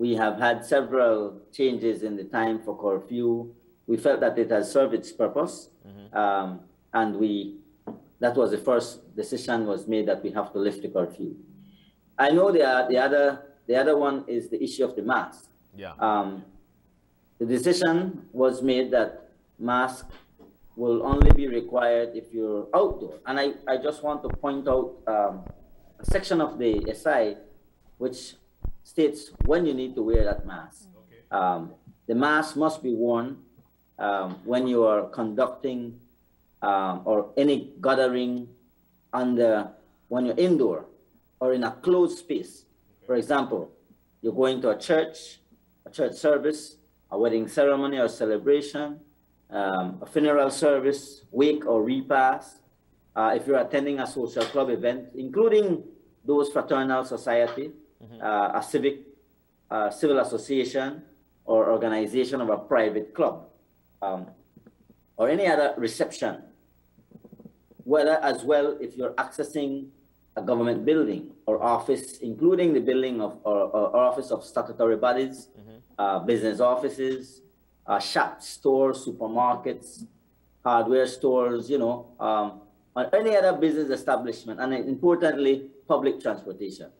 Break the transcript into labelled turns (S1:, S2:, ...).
S1: We have had several changes in the time for curfew. We felt that it has served its purpose, um, and we that was the first decision was made that we have to lift the curfew. I know the, the other the other one is the issue of the mask.
S2: Yeah.
S1: Um, the decision was made that mask will only be required if you're outdoor. And I, I just want to point out um, a section of the SI which states when you need to wear that mask.
S2: Okay.
S1: Um, the mask must be worn um, when you are conducting um, or any gathering under when you're indoor or in a closed space. For example, you're going to a church, a church service, a wedding ceremony or celebration, um, a funeral service, wake or repast. Uh, if you're attending a social club event, including those fraternal society, uh, a civic, uh, civil association, or organization of a private club, um, or any other reception, whether as well if you're accessing a government building or office, including the building of or, or office of statutory bodies, uh, business offices, uh, shops, stores, supermarkets, hardware stores, you know, um, or any other business establishment, and importantly, public transportation.